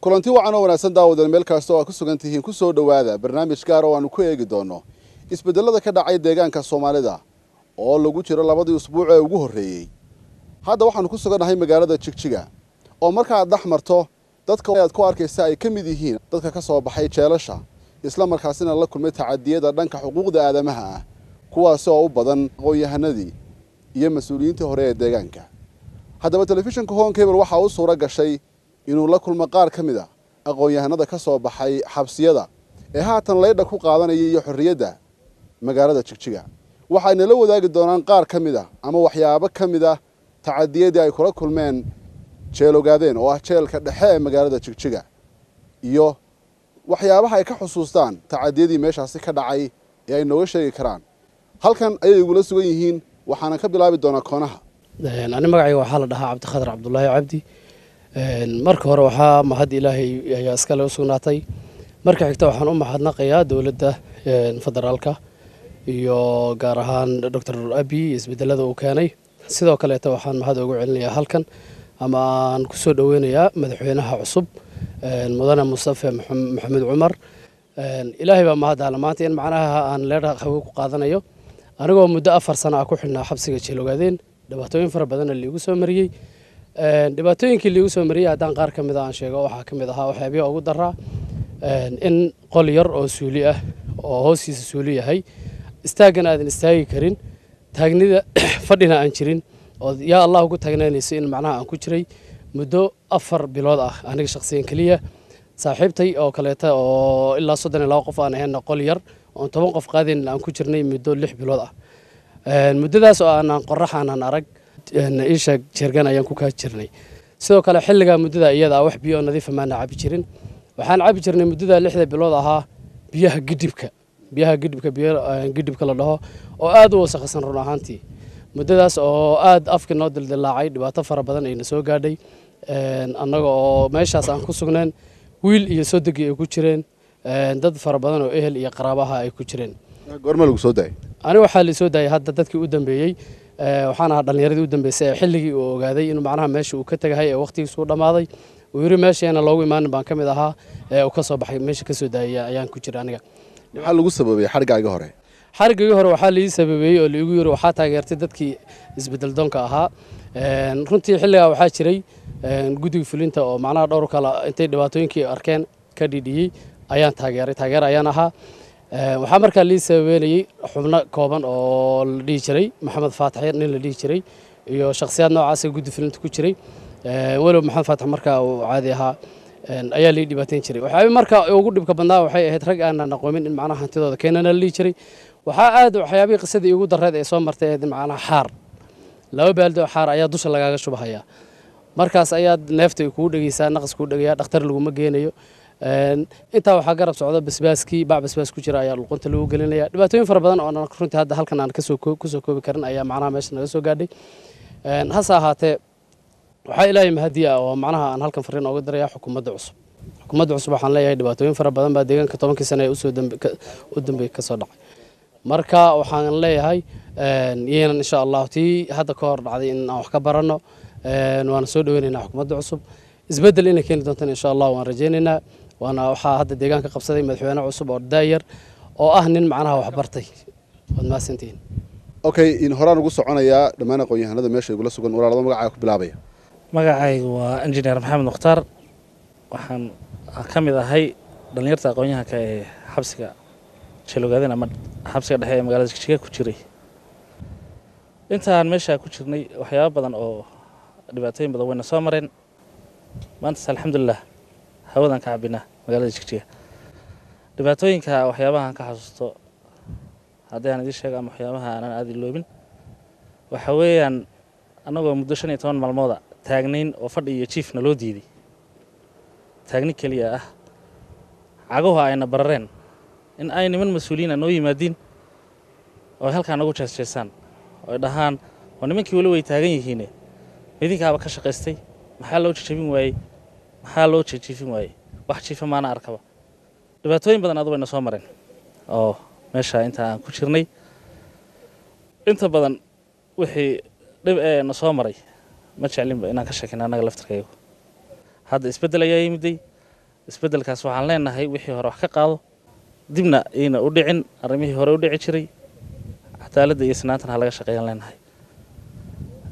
kulanti wacan oo wanaagsan daawadan meel kasta oo aad ku sugan tihiin ku soo dhowaada barnaamij gaar oo aanu ku eegi doono. Isbedelada ka dhacay deegaanka soomaalida oo lagu jiro labadii usbuuc ee ugu horreeyey hadda waxaanu ku sugannahay magaalada jigjiga oo markaaad dhex marto dadka aad ku arkaysa ay ka mid yihiin dadka ka soo baxay jeelasha isla markaasina la kulmay tacadiyada dhanka xuquuqda aadamaha ah kuwaasi oo u badan aqoon-yahanadii iyo mas'uuliyiintii hore ee deegaanka. Haddaba telefishinka hon cable waxaa u suura gashay inuu la kulmo qaar ka mid a aqoon-yahanada ka soo baxay xabsiyada ee haatan laydha ku qaadanaya iyo xorriyadda magaalada jigjiga. Waxayna la wadaagi doonaan qaar ka mid a ama waxyaabo ka mid ah tacadiyadii ay kula kulmeen jeel ogaadeen oo ah jeelka dhexe ee magaalada jigjiga iyo waxyaabaha ay ka xusuustaan tacadiyadii meeshaasi ka dhacay ee ay nooga sheegi karaan. Halkan ayay igula sugan yihiin waxaana ka bilaabi doonaa koonaha. Ani magacayga waxaa la dhahaa cabdikhadar cabdulaahi cabdi marka hore waxaa mahad ilaahay ayaa iskale u sugnaatay marka xigta waxaan u mahadnaqayaa dowladda federaalka iyo gaar ahaan doctor abi isbedelada uu keenay. Sidoo kaleeta waxaan mahad ugu celinayaa halkan ama aan ku soo dhoweynayaa madaxweynaha cusub mudane mustafe maxamed cumar. Ilaahay baa mahadala maanta in macnaha aan leedha hawe ku qaadanayo anigoo muddo afar sana ah ku xidhnaa xabsiga jeelogaadeen dhibaatooyin fara badanna liigu soo mariyey dhibaatooyinkii liigu soo mariyey haddaan qaar ka mid a aan sheego waxaa ka mid ahaa waxyaabiya ugu daraa in qol yar oo suuli ah oo hoostiisa suuli yahay istaaggan aadan istaagi karin taagnida fadhina aan jirin oo yaa allah ugu taagnaanayso in macnaha aan ku jiray muddo afar bilood ah aniga shakhsiyan keliya saaxiibtay oo kaleeta oo ilaa soddon iyo laba qof aan ahayna qol yar oon toban qof qaadayn aan ku jirnay muddo lix bilood ah. Muddadaas oo aanaan qorax arag iisha jeergan ayaan ku kaa jirnay. Sidoo kale xilligaa muddada iyada ah wax biyo oo nadiifa maana cabi jirin. Waxaan cabi jirnay muddada lixda bilood ahaa biyaha gidhibka biyaha gidhibka biyo gidhibka la dhaho oo aad u wasakhaysan run ahaantii. Muddadaas oo aad afka noo dildilaacay dhibaato fara badan ayna soo gaadhay. Annaga oo meeshaas aan ku sugneen wiil iyo sodogii ay ku jireen. Dad fara badan oo ehel iyo qaraabaha ay ku jireen. Aniga waxaa la soo daayay hadda dadkii u dambeeyey waxaan ahaa dhallinyaradii u dambeysay ee xilligii uu ogaaday inuu macnaha meesha uu ka tegahay ee wakhtigiisu u dhammaaday. Uu yidhi meesheena loogu imaanin baan ka mid ahaa ee uu ka soo baxay meesha ka soo daayay ayaan ku jira aniga. Maxaa lagu sababay xadhigaaga hore. Xarigii hore waxaa lii sababeeyey oo laigu yiri waxaa taageertay dadkii isbeddel doonka ahaa runtii xilligaa waxaa jiray guddiga fulinta oo macnaha dhowr kale intay dhibaatooyinkii arkeen ka dhidhiyey ayaan taageeray taageer ayaan ahaa waxaa markaa lii sababeynayey xubno kooban oo la dhihi jiray. Maxamed faatax nin la dhihi jiray iyo shakhsiyaad noocaasa guddi fulinta ku jiray. Walow maxamed faatax markaa uu caadi ahaa ayaa lii dhibaateyn jiray. Waxyaaba markaa ugu dhibka badnaa waxay ahayd rag aanan aqoomin in macnaha hantidooda keenana la dhihi jiray. Waxaa aad waxyaabihii qisadii igu dareed ee soo martay ahayd macnaha xaar. Laba baaldi oo xaar ayaa dusha lagaaga shubahayaa. Markaas ayaad neefta kugu dhegeysaa naqas kugu dhegayaa dhakhtar laguma geenayo intaa waxaa garab socda basbaaskii bac basbaas ku jira ayaa luqunta lagu gelinaya. Dhibaatooyin fara badan oo runtii hadda halkan aan ku soo koobi karin ayaa macnaha meesha naga soo gaadhay. Hase ahaatee waxaa ilaahay mahadiya oo macnaha aan halkan fariin ooga diraya xukuumadda cusub. Xukuumadda cusub waxaan leeyahay dhibaatooyin fara badan baa deegaanka tobankii sane u dambeeyey ka soo dhacay. Marka waxaan leeyahay yeenan insha allahu tii hadda ka hor dhacday in aan wax ka baranno waana soo dhaweynaynaa xukuumadda cusub. Isbeddel inay keeni doontaan insha allah waan rajaynaynaa waana waxaa hadda deegaanka qabsaday madaxweyne cusub oo daayar oo ah nin macnaha wax bartay. Waad mahadsantihiin okay in horaan ugu soconayaa dhammaan aqoon-yahanada meesha igula sugan walaalada magacaaga ku bilaabaya. Magacaygu waa injineer maxamed mukhtaar waxaan ka mid ahay dhallinyarta aqoon-yahanka ee xabsiga jeelogaadeen ama xabsiga dhexe ee magaalada jigjiga ku jiray. Intaan meesha ku jirnay waxyaabo badan oo dhibaatooyin badan wayna soo mareen. Maantas alxamdulilah hawadan ka cabinaa magaalada jigjiga. Dhibaatooyinka waxyaabahaan ka xasuusto haddii aan idiin sheego ama waxyaabaha aanan aadi loobin waxa weeyaan annagoo muddo shan iyo toban maalmooda taagnayn oo fadhi iyo jiifna loo diiday taagni keliya ah. Cagahu ayna barareen in ay niman mas'uuliyiina noo yimaadiin oo halkaa nagu jeesjeesaan oo ay dhahaan oo nimankii weli way taagan yihiine. Midinkaaba ka shaqaystay. Maxaa loo jajabin waayey maxaa loo jajiifin waayey wax jiifa maana arkaba? Dhibaatooyin badan adu wayna soo mareen oo meesha inta aan ku jirnay. Inta badan wixii dhib ee na soo maray ma jeclinba inaan ka sheekina annaga laftarkaygu hadda isbeddel ayaa yimiday isbeddelkaas waxaan leenahay wixii hore wax ka qaado. Dibna ayna u dhicin arrimihii hore u dhici jiray. Cadaaladda iyo sinaantana ha shaqeeyaan leenahay.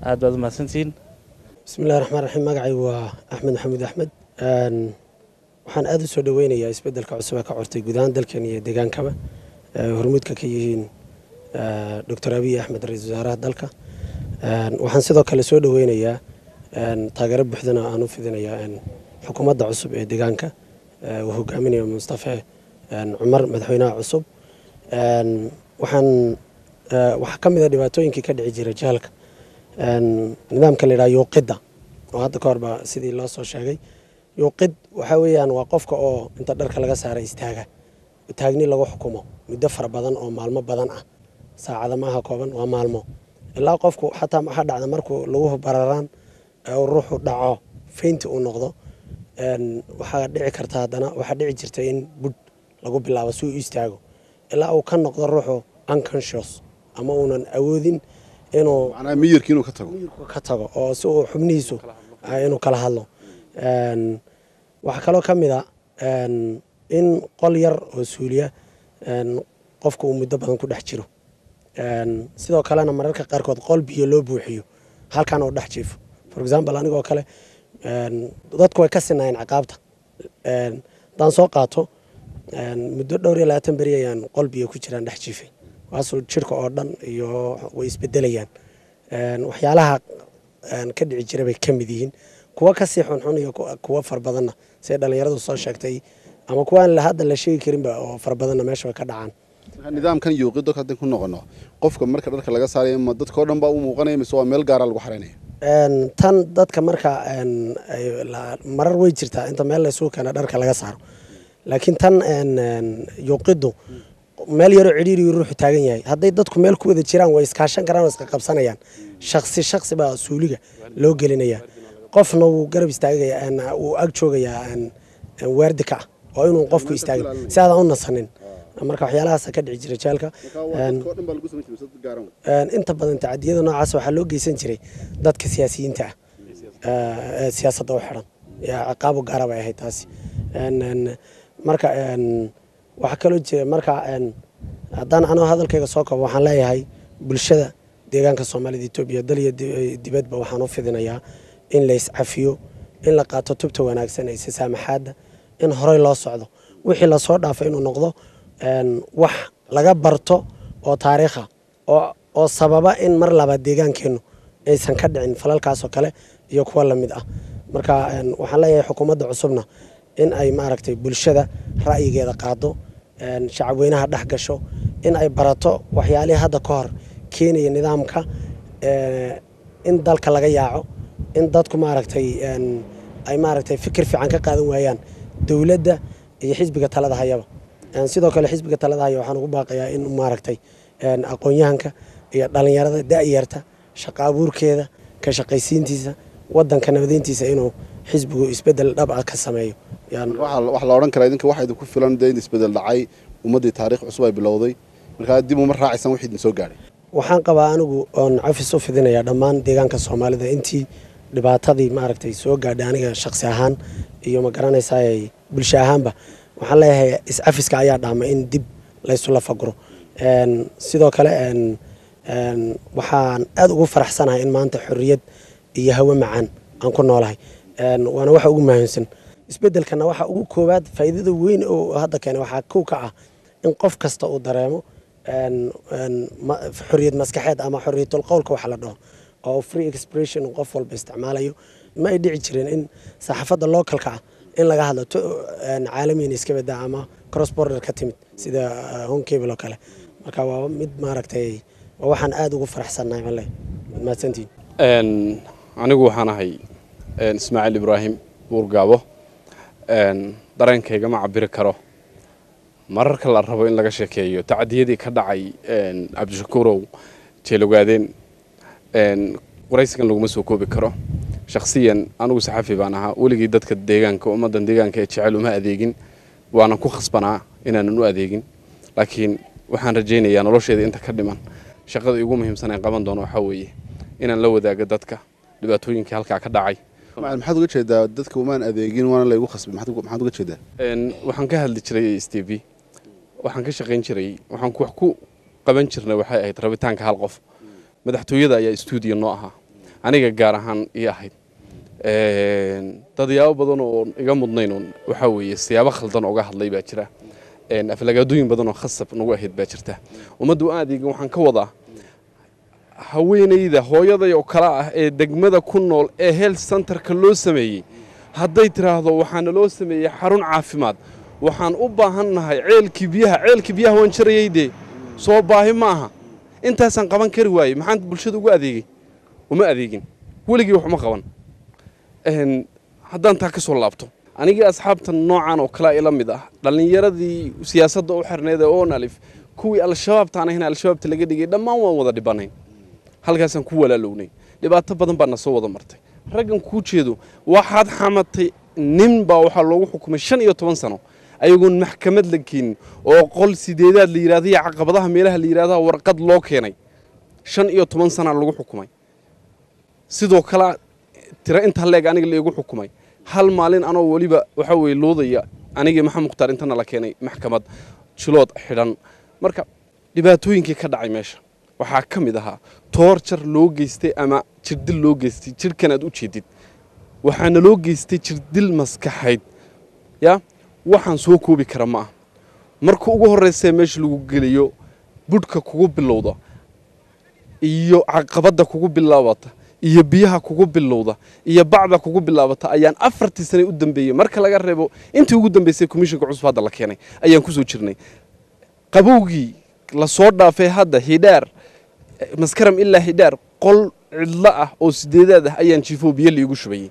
Aad baad u mahadsantihiin. Bismillahi raxmaan raxiim magacaygu waa axmed maxamuud axmed waxaan aada u soo dhoweynayaa isbeddelka cusub ee ka cortay guud ahaan dalkan iyo deegaankaba. Hormuudka ka yihiin doctor abiy axmed ra'iisul wasaaraha dalka. Waxaan sidoo kale soo dhoweynayaa taageero buuxdana aan u fidinayaa xukuumadda cusub ee deegaanka. Uu hogaaminayo mustafe cumar madaxweynaha cusub. Waxaan waxaa ka mid a dhibaatooyinkii ka dhici jiray jaalka nidaamka la yidhaha yuuqidda oo hadda ka horba sidii loo soo sheegay yuuqid waxaa weeyaan waa qofka oo inta dharka laga saara istaaga. Taagni lagu xukumo. Muddo fara badan oo maalmo badan ah. Saacada maaha kooban waa maalmo. Ilaa qofku xataa waxaa dhacda markuu laguhu bararaan ruuxu dhaco faynti uu noqdo waxaa dhici karta haddana waxaa dhici jirta in budh lagu bilaabo si uu istaago. Ilaa uu ka noqdo ruuxu unconscious ama uunan awoodin inuu inuu ka tago. Ka tago oo si uu xubnihiisu inuu kala hadlo waxaa kaloo ka mid a in qol yar oo suuliya qofka uu muddo badan ku dhex jiro. Sidoo kalena mararka qaarkood qol biyo loo buuxiyo halkan oo dhex jiifo. For example anigoo kale dadku way ka sinaayeen caqaabta. Haddaan soo qaato muddo dhowr iyo labaatan beri ayaan qol biyo ku jiraan dhex jiifay. Waasuu jirka oo dhan iyo way isbedelayaan. Waxyaalaha ka dhici jira bay ka mid yihiin kuwa ka sii xunxun iyo kuwa fara badanna siday dhallinyaradu soo sheegtay ama kuwaan hadda la sheegi karinba oo fara badanna meesha way ka dhacaan. Nidaamkan yuuqido haddii ku noqono qofka marka dharka laga saarayo ma dadka oo dhan baa u muuqanaya mise waa meel gaara lagu xaraynaya tan dadka marka marar way jirtaa inta meel laysugu keena dharka laga saaro. Laakiin tan yuuqiddu meel yaroo cidhiiriyu ruuxu taagan yahay. Hadday dadku meel ku wada jiraan way iskaashan karaan oo iska qabsanayaan. Shaksi shaksi baa suuliga loo gelinaya qofna wuu garab istaagaya wuu ag joogayaa waardi ka ah oo inuu qofku istaagin si aadan u nasanin. Marka waxyaalahaas ka dhici jira jaalka. Inta badan tacadiyada noocaas waxaa loo geysan jiray dadka siyaasiyiinta ah. Siyaasadda u xiran. Ciqaabo gaara bay ahayd taasi. Marka waxaa kaloo jira marka haddaan anoo hadalkayga soo koobo waxaan leeyahay bulshada deegaanka soomaalida etoobiya dal iyo dibadba waxaan u fidinayaa in la iscafiyo in la qaato tubta wanaagsan ee isasaamaxaadda in horey loo socdo. Wixii la soo dhaafay inuu noqdo wax laga barto oo taariikha oo sababa in mar labaad deegaankeennu aysan ka dhicin falalkaasoo kale iyo kuwa la mid ah. Marka waxaan leeyahay xukuumadda cusubna in ay maaragtay bulshada ra'yigeeda qaado shacab weynaha dhex gasho in ay barato waxyaalihii hadda ka hor keenaya nidaamka in dalka laga yaaco in dadku maaragtay ay maaragtay fikir fiican ka qaadan waayaan dowladda iyo xisbiga talada hayaba sidoo kale xisbiga talada haya waxaan ugu baaqayaa in maaragtay aqoon-yahanka iyo dhallinyarada da'yarta shaqo abuurkeeda ka shaqaysiintiisa wadanka nabadeyntiisa inuu xisbigu isbeddel dhab ah ka sameeyo. Waxaa la odhan karaa idinka waxaa idinku filan dee in isbeddel dhacay ummaddii taariikh cusub ay bilowday. Markaa dib uma raacaysan idin soo gaadhay waxaan qabaa anigu oon cafis u fidinayaa dhammaan deegaanka soomaalida. Intii dhibaatadii maaragtay soo gaadhay aniga shaksi ahaan iyo ma garanaysaa bulsho ahaanba. Waxaan leeyahay iscafiska ayaa dhaama in dib laysula faguro sidoo kale waxaan aada ugu faraxsanahay in maanta xorriyad iyo hawe macaan aan ku noolahay. Waana waxa ugu muhiimsan isbedelkana waxa ugu koowaad faa'iidada weyn oo hadda keenay waxaa kow ka ah in qof kasta uu dareemo xorriyad maskaxeed ama xorriyatul qowlka waxa la dhaho oo free expression qof walba isticmaalayo. Ma ay dhici jireen in saxaafadda localka ah in laga hadlo caalamiin iska badaa ama cross border ka timid sida home cable oo kale. Marka waa mid maaragtay waa waxaan aada ugu faraxsannahay male waad mahadsantihin anigu waxaan ahay ismaaciil ibraahim buurgaabo. Dareenkayga ma cabiri karo. Mararka la rabo in laga sheekeeyo tacadiyadii ka dhacay cabdishakuurow jeelogaadeen waraysigan laguma soo koobi karo. Shakhsiyan anigu saxafi baan ahaa. Weligii dadka deegaanka ummaddan deegaanka ee jecel uma adeegin. Waanan ku khasbanaa inaanan u adeegin. Laakiin waxaan rajaynayaa nolosheeda inta ka dhiman. Shaqada igu muhiimsan ee qaban doono waxaa weeye inaan la wadaago dadka. Dhibaatooyinkii halkaa ka dhacay. Maxaad uga jeedaa dadka umaan adeegin waana laygu khasbay maxaad uga- jeedaa? Waxaan ka hadli jiray s t v waxaan ka shaqayn jiray. Waxaan wax ku qaban jirnay waxay ahayd rabitaanka hal qof madaxtooyada ayaa stuudiyo noo ahaa. Aniga gaar ahaan ii ahayd. Een, dad yaabo badan oo iga mudnayn oon waxaa weeye siyaabo khaldan oga hadlay baa jira. Aflagaadooyin badan oo khasab nagu ahayd baa jirta. Ummaddu aadiga waxaan ka wadaa haweenayda hooyaday oo kale ah ee degmada ku nool ee health centerka loo sameeyey hadday tiraahdo waxaana loo sameeyey xarun caafimaad. Waxaan u baahannahay ceelkii biyaha ceelkii biyaha waan jarayay dee. Soo baahi ma aha intaasaan qaban kari waayey maxaan bulshada ugu adeegay? Uma adeegin. Weligii wax uma qaban. Haddaan taa ka soo laabto anigii asxaabta noocan oo kale ila mid ah dhallinyaradii siyaasadda u xirneed ee oon alif kuwii al-shabaabta aan ahayn al-shabaabta laga dhigay dhammaan waan wada dhibanayn. Halkaasaan ku walaalownay. Dhibaato badan baa na soo wada martay. Raggan kuu jeedo waxaad xamatay nin baa waxaa loogu xukumay shan iyo toban sano ayagoon maxkamad la keenin oo qol sideedaad la yidhahda iyo caqabadaha meelaha la yidhahda warqad loo keenay. Shan iyo toban sanaa lagu xukumay. Sidoo kale tiro intaa leeg aniga laigu xukumay. Hal maalin anoo weliba waxaa weeye loodaya anigii maxamed mukhtaar intana la keenay maxkamad jilood xidhan. Marka dhibaatooyinkii ka dhacay meesha. Waxaa ka mid ahaa toorjar loo geystay ama jirdil loo geystay. Jirhkan aad u jeedid. Waxaana loo geystay jirdil maskaxayd ya waxaan soo koobi kara ma ah marka ugu horreysee meesha lagu geliyo budhka kugu bilowda iyo caqabadda kugu bilaabata iyo biyaha kugu bilowda iyo bacda kugu bilaabata ayaan afartii sane u dambeeyey. Marka laga reebo intii ugu dambeysay komishinka cusub hadda la keenay ayaan ku soo jirnay. Qabowgii la soo dhaafay hadda hidhaar maskaram ilaa hidhaar qol cidlo ah oo sideedaad ah ayaan jiifoo biyo liigu shubayey.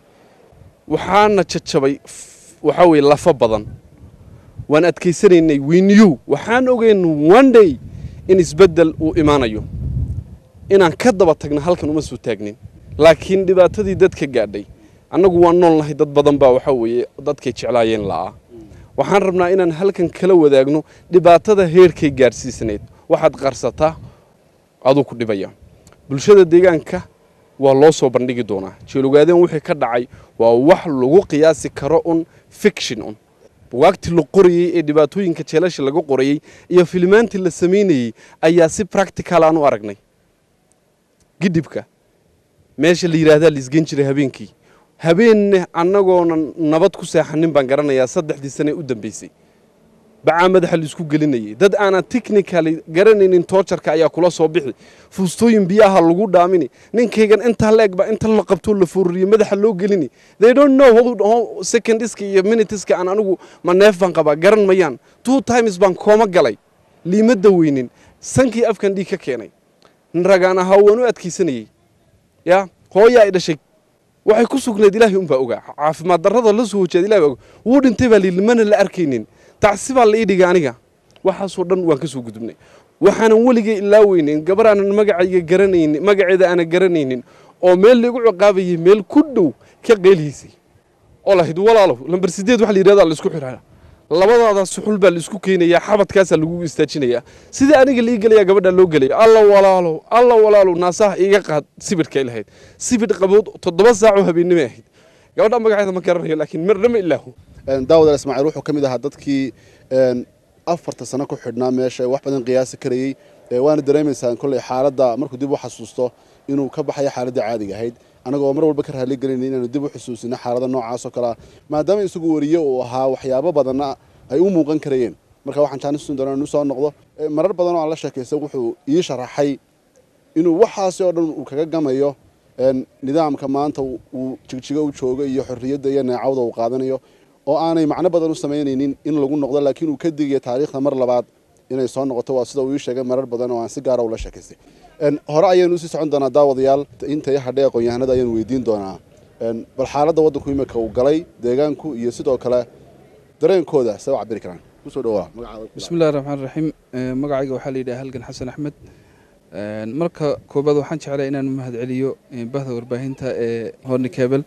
Waxaana jajabay waxaa weeye lafa badan waan adkaysanaynay winiyu waxaan ogeyn one day in isbeddel uu imaanayo. Inaan ka daba tagna halkan uma soo taagnin. Laakiin dhibaatadii dadka gaadhay annagu waan noolnahay dad badan baa waxaa weeye dadkay jeclaayeen la'aa. Waxaan rabnaa inaan halkan kala wadaagno dhibaatada heerkay gaadhsiisanayd waxaad qarsataa aduu ku dhibaya. Bulshada deegaanka waa loo soo bandhigi doonaa. Jeelogaadeen wixii ka dhacay waa wax lagu qiyaasi karo un fiction un bugaagtii la qorayey ee dhibaatooyinka jeelasha laga qorayey iyo filimaantii la samaynayey ayaa si practical aan u aragnay. Gidhibka meesha la yidhaahdaa la jiray habeenkii. Habeenne annagoonan nabad ku seexanin baan garanayaa saddexdii sane u dambeysay bacaa madaxa la isku gelinayay. Dad aanan technically garanaynin toojarka ayaa kula soo bixi. Fuustooyin biyaha lagu dhaamini. Ninkaygan intaa leegba inta la qabtoo la foorriye madaxa loo gelini. They don't know secondiska iyo minutiska aan anigu ma neef baan qabaa. Garan mayaan. Two times baan kooma galay. Liimadda weynin sankii afkan dhiig ka keenay. Ragaan ahaa waan u adkaysanayey ya? Hooyaa ay dhashay. Waxay ku sugnayd ilaahay unbaa ogaa caafimaad darrada la soo hojaad ilahay wuu dhintay baa liili mana la arkaynin tacsi baa la ii dhigay aniga. Waxaasoo dhan waan ka soo gudubnay. Waxaanan weligay ilaaweynin gabar aanan magacayga garanaynin magaceeda aanan garanaynin oo meel laigu ciqaabayay meel ku dhow ka qeylhiisay oo lahayd walaalow lambar sideed waxa la yidhahdaa la isku xidhaa labadaada suxul baa la isku keenayaa xabadkaasaa lagu istaajinayaa. Sidii aniga la ii gelayaa gabadhaa loo gelaya alla walaalow alla walaalow naasaha iiga qaad sibidhkay lahayd sibidh qabood toddoba saacoo habeennimay ahayd. Gabadha magaceeda ma garanayo laakiin marna ma ilaahu daawad ismaaciil wuxuu ka mid ahaa dadkii afarta sano ku xidhnaa meesha ee wax badan qiyaasi karayey waana dareemaysaan kolley xaaladda markuu dib u xasuusto inuu ka baxayo xaaladda caadiga ahayd. Annagoo mar walba ka raali gelinay inaanu dib u xusuusino xaalada noocaas oo maadaama isagu wariye uu ahaa waxyaabo badanna ay u muuqan karayeen. Marka waxaan jaanistin doonaa inuu soo noqdo marar badan oo aan la sheekaysta wuxuu ii sharaxay inuu waxaasi oo dhan uu kaga gamayo nidaamka maanta uu- jigjigo u joogo iyo xorriyadda iyo neecawda uu qaadanayo oo aanay macno badan u samaynaynin in lagu noqdo laakiin uu ka digayo taariikhda mar labaad inay soo noqoto waa sida uu ii sheegay marar badan oo aan si gaara ula sheekaystay. Hore ayaynu u sii socon doonaa daawadayaal intay hadhay aqoon-yahanada ayaynu weydiin doonaa. Bal xaaladda waddanku imika uu galay deegaanku iyo sidoo kale dareenkooda see u cabiri karaan. Kusoo dhawaa magacaada bismi illahi raxmaan raxiim magacayga waxaa la yidhaha halgan xasan axmed. Marka koobaad waxaan jeclay inaan mahadceliyo eh, bahda warbaahinta ee horni cable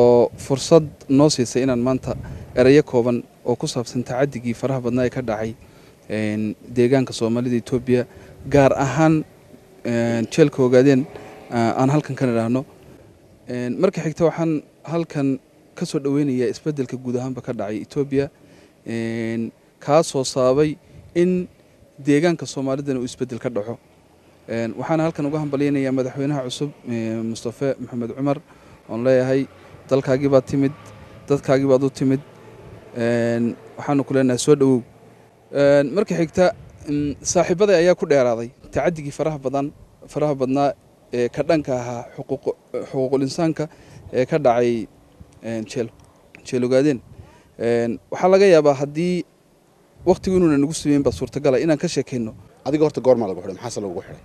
oo fursad noo siisay inaan maanta erayo kooban oo ku saabsan tacadigii faraha badnaa ee ka dhacay deegaanka soomaalida etoobiya gaar ahaan jeelka ogaadeen aan halkan ka idhaahno marka xigta waxaan halkan ka soo dhoweynayaa isbeddelka guud ahaanba ka dhacay etoobiya kaasoo sababay in deegaanka soomaalidana uu isbeddel ka dhaco. Waxaana halkan uga hambalyaynayaa madaxweynaha cusub mustafe maxamed cumar oon leeyahay. Dalkaagii baad timid dadkaagii baad u timid. Waxaanu ku leenahay soo dhowow. Marka xigta mm, saaxiibaday ayaa ku dheeraaday. Tacadigii faraha badan faraha badnaa ee ka dhanka ahaa xuquuq- xuquuqul insaanka ee ka dhacay een, jeel jeelogaadeen Een, waxaa laga yaabaa haddii waqtigu inuuna nagu sameyn baa suurtagala inaan ka sheekayno adiga horta goormaa lagu xidhay maxaase lagu xidhay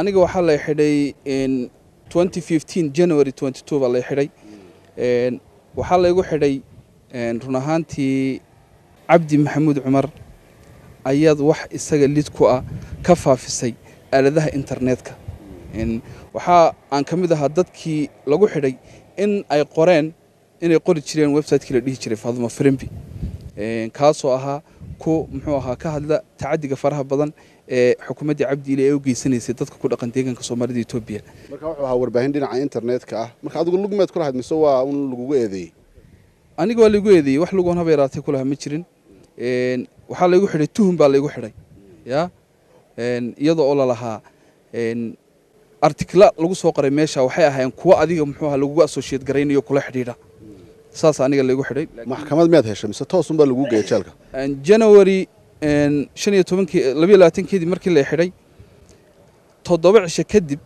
aniga waxaa la xidhay in 2015 january 22 baa la xidhay. Waxaa laygu xidhay run ahaantii cabdi maxamuud cumar. Ayaad wax isaga lid ku ah ka faafisay aaladaha internetka. Waxaa aan ka mid ahaa dadkii lagu xidhay in ay qoreen inay qori jireen website-kii la dhihi jiray faaduma frimbi kaasoo ahaa ku muxuu ahaa ka hadla tacadiga faraha badan xukuumaddii cabdi ile ee u geysanaysay dadka ku dhaqan deegaanka soomaalida etoobiya marka wuxuu ahaa warbaahin dhinaca internetka ah. Marka adigu lugmeed ku lahayd mise waa un lagugu eedeeyey? Aniga waa laygu eedeeyey wax lugoon haba yaraatay kulaha ma jirin. Waxaa laygu xidhay tuhun baa laygu xidhay ya? Iyadoo oo lalahaa artikla lagu soo qoray meesha waxay ahaayeen kuwo adiga muxuu ahaa lagugu associate garaynayo kula xidhiidha. Saas aniga laygu xidhay. Maxkamad miyaad heshay? Mise toos unbaa lagu geeyay jeelka? January shan iyo tobankii labiyo labaatankeedii markii la xidhay toddoba cisho kadib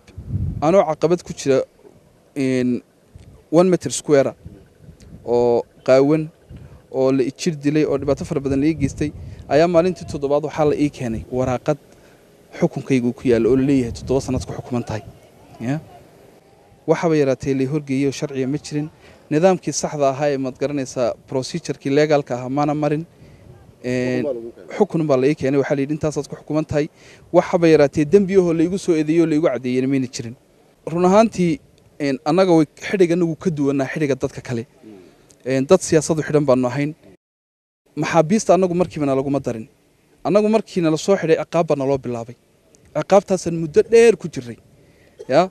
anoo caqabad ku jira one meter square oo qaawan oo la ijir dilay oo dhibaato fara badan laii geystay ayaa maalintii toddobaad waxaa la ii keenay waraaqad xukunkayga uu ku yaalla oo la leeyahay toddoba sanad ku xukuman tahay ya? Waxaba yaraatee lay horgeeyey oo sharciga ma jirin nidaamkii saxda ahaa ee maad garanaysaa procedurkii legalka ahaa maana marin xukun baa la ii keenay. Waxaa la yidhi intaasaad ku xukuman tahay. Waxaba yaraatee dembiyahoo laigu soo eedeeyey oo laigu caddeeyeyna mayna jirin. Run ahaantii annaga way xidhiga anagu ka duwanaa xidhiga dadka kale. Een, dad siyaasadu xidhan baanu ahayn. Maxaabiista annagu markiiba nalaguma darin. Annagu markii nala soo xidhay ciqaab baa naloo bilaabay. Ciqaabtaasaan muddo dheer ku jiray. Ya?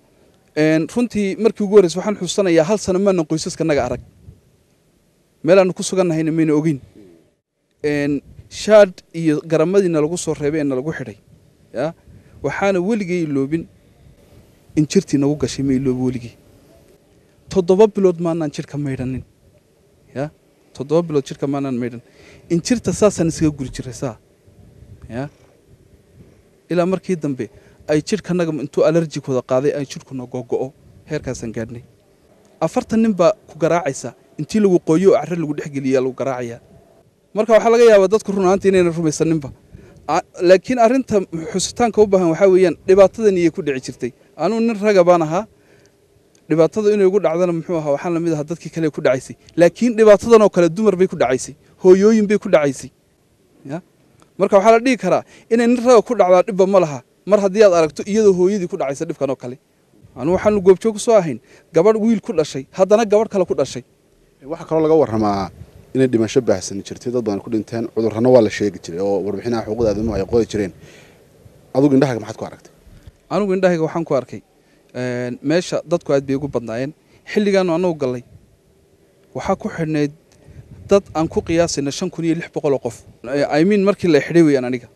Runtii markii ugu horreysay waxaan xususanayaa hal sano maanan qoysaskanaga arag. Meelaanu ku sugannahayna mayna ogeyn Een, shaadh iyo garamadiina lagu soo reebay ee nalagu xidhay ya? Waxaana weligay iloobin. In jirtii nagu gashay ma iloobi weligii toddoba bilood maanaan jidhka maydhanin ya? Toddoba bilood jidhka maanaan maydhan in jirta saasaan isaga guri jiray saa ya? Ilaa markii dambe ay jidhkanaga intuu alerjik wada qaaday ay jidhkuna gogo'o heerkaasaan gaadhnay. Afartan nin baa ku garaacaysa. Intii lagu qooyo oo carre lagu dhexgeliyaa lagu garaacayaa marka waxaa laga yaabaa dadku run ahaantii inayna rumaysaninba. Laakiin arrinta xusitaanka u baahan waxaa weeyaan dhibaatadan iyay ku dhici jirtay. Anugu nin raga baan ahaa dhibaatada inay ugu dhacdana muxuu ahaa waxaan la mid ahaa dadkii kale ku dhacaysay. Laakiin dhibaatadan oo kale dumar bay ku dhacaysay hooyooyin bay ku dhacaysay marka waxaa la dhihi karaa inay nin raga ku dhacdaa dhibba ma laha. Mar haddii aad aragto iyadoo hooyadii ku dhacaysa dhibkan oo kale. Anugu waxaanu goobjoog soo ahayn gabadh wiil ku dhashay haddana gabadh kale ku dhashay. Waxaa kaloo laga warramaa inay dhimasho baahsan jirtay dad badan ku dhinteen cudurrana waa la sheegi jiray oo warbixinaha xuquuqda aadamahu ay qodi jireen. Adugu indhahaaga maxaad ku aragtay? Anigu indhahayga waxaan ku arkay een, meesha dadku aad bay ugu badnaayeen. Xilligaanu annagu gallay. Waxaa ku xidhnayd dad aan ku qiyaasayna shan kun iyo lix boqol oo qof. I mean markii la xidhay weeyaan aniga.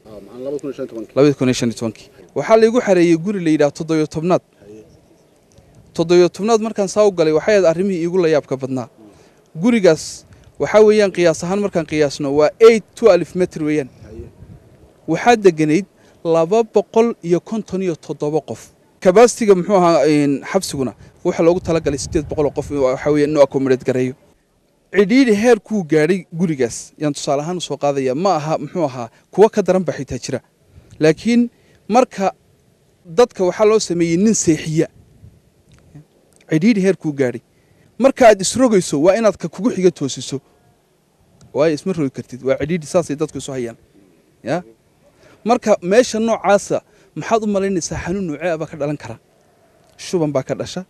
Waxaa laygu xareeyey guri la yidhaha toddobiyo tobnaad toddobiyo tobnaad markaan saa u galay waxay ahayd arrimihii iigu la yaabka badnaa. Gurigaas waxaa weeyaan qiyaas ahaan markaan qiyaasno waa eight alif metr weeyaan. Waxaa deganayd laba boqol iyo konton iyo toddoba qof. Kabasitiga muxuu ahaa xabsiguna waxaa loogu talagalay siddeed boqol oo qof waxaa weeye inuu accommodate gareeyo. Cidhiidhi heer kuu gaadhay gurigaas. Yaan tusaale ahaan u soo qaadaya ma aha muxuu ahaa kuwa ka daran baa xitaa jira. Laakiin marka dadka waxaa loo sameeyey nin seexiya. Cidhiidhi heer kuu gaadhay marka aad isrogayso waa inaad ka kugu xiga toosiso. Waayo isma rogi kartid waa cidhiidhi saasay dadku isu hayaan ya? Marka meesha noocaasa maxaad u malaynaysaa xanuun noocee ah baa ka dhalan kara. Shuban baa ka dhasha.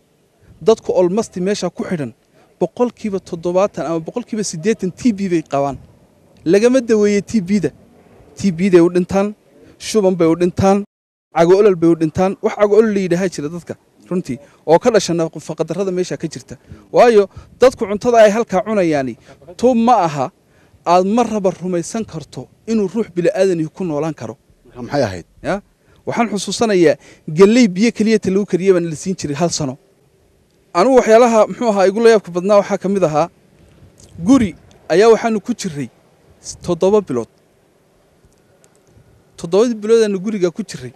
Dadku olmasti meesha ku xidhan boqolkiiba toddobaatan ama boqolkiiba siddeetan t b bay qabaan. Lagama daweeye t b-da. T b-day u dhintaan shuban bay u dhintaan cago olol bay u dhintaan wax cago olol la yidhaahaa jira dadka runtii oo ka dhasha nafaqadarrada meesha ka jirta. Waayo dadku cuntada ay halkaa cunayaani. Tub ma aha aad mar raba rumaysan karto inuu ruux bili'aadanihi ku noolaan karo. Maxay ahayd? Ya? Waxaan xusuusanayaa galley biyo keliyata lagu kariya baan la siin jiray hal sano. Anugu waxyaalaha muxuu ahaa igula yaabka badnaa waxaa ka mid ahaa guri ayaa waxaanu ku jiray toddoba bilood. Toddobadii biloodaanu guriga ku jiray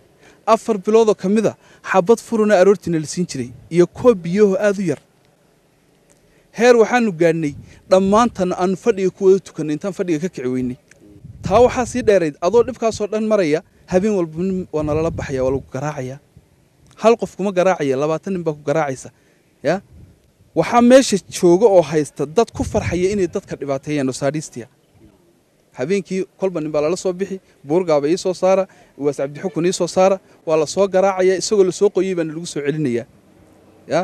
afar biloodoo ka mid a xabad furuna aroortiina la siin jiray iyo koob biyaho aad u yar. Heer waxaanu gaadhnay dhammaantan aanu fadhiga ku wada tukannay intaan fadhiga ka kici weynay taa waxaa sii dheerayd adoo dhibkaasoo dhan maraya habeen walba nin waa nalala baxaya waa lagu garaacaya. Hal qof kuma garaacaya labaatan nin baa ku garaacaysa ya? Waxaa meesha jooga oo haysta dad ku farxaya inay dadka dhibaateeyaan oo saadhiistiya habeenkii kolba nin baa lala soo bixi buurgaaba ii soo saara waas cabdixukun ii soo saara waa la soo garaacaya isagoo la soo qoyey baana lagu soo celinayaa. Ya?